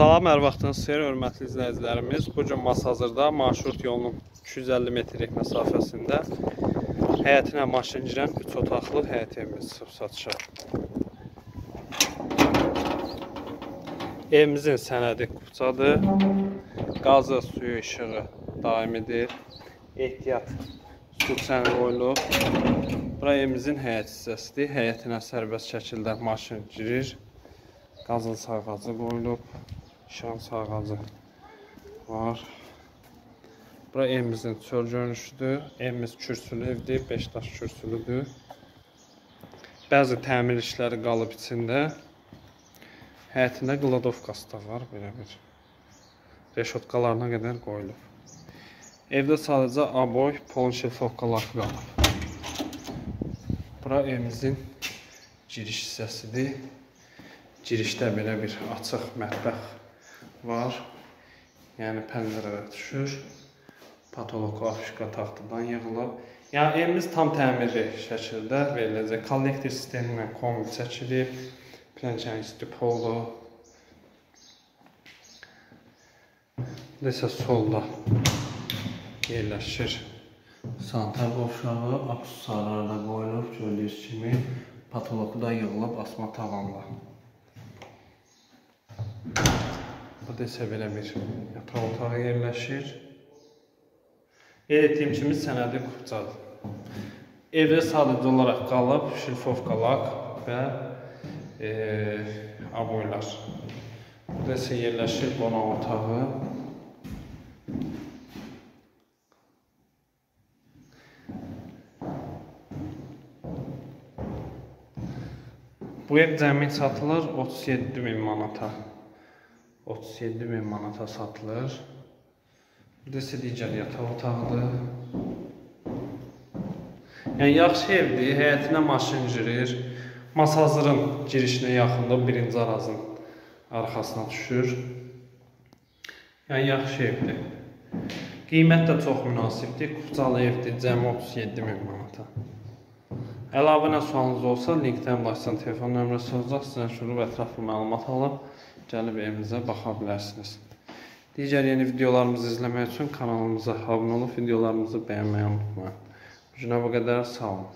Salam, hər vaxtınız xeyir, hörmətli izləyicilərimiz. Bu gün Masazırda marşrut yolunun 250 metrlik məsafəsində həyətinə maşın girən 3 otaqlı həyət evimiz çıxıb satışa. Evimizin sənədi kupçadır. Qazı, suyu, işığı daimidir. Ehtiyat su çəni qoyulub. Bura evimizin həyət hissəsidir. Həyətinə sərbəst şəkildə maşın girir. Qazıl sarğacı qoyulub. Şan sarğacı var. Bura evimizin çöl görünüşüdür. Evimiz kürsülü evdir, 5 daş kürsülüdür. Bəzi təmir işləri qalıb içində. Həyətində qladovkası da var, belə bir. Reşotkalarına qədər qoyulub. Evdə sadəcə aboy, polşelfovkalar qalıb. Bura evimizin giriş hissəsidir. Girişdə belə bir açıq mətbəx var. Yəni pəncərədə düşür. Patolog afişka taxtadan yığılıb. Yəni evimiz tam təmirli şəkildə veriləcək. Kollektor sistemi ilə kombi çəkilib. Pləncənin üstü polo. Desə solda yerləşir. Sanitar qovşağı, aksesuarlar da qoyulub, gördüyünüz kimi patoloqu da yığılıb asma tavanda. Burada isə belə bir yataq otağı yerləşir. Qeyd etdiyim kimi sənədi qupcadır. Evdə sadəcə olaraq qalıb şilfovka lak və e, aboylar. Burada isə yerləşir qonaq otağı. Bu ev cəmi satılır 37 min manata. 37 min manata satılır. Burada isə digər yataq otağıdır. Yəni yaxşı evdir, həyətinə maşın girir. Masazırın girişinə yaxında birinci arazın arxasına düşür. Yəni yaxşı evdir. Qiymət də çox münasibdir. Kupçalı evdir, cəmi 37 min manata. Əlavə nə sualınız olsa, linkdən başlayan telefon nömrəsi olacaq. Sizdən şurub ətraflı məlumat alıb gəlib evimizə baxa bilərsiniz. Digər yeni videolarımızı izləmək üçün kanalımıza abunə olub videolarımızı bəyənməyi unutmayın. Bu günə bu qədər, sağ olun.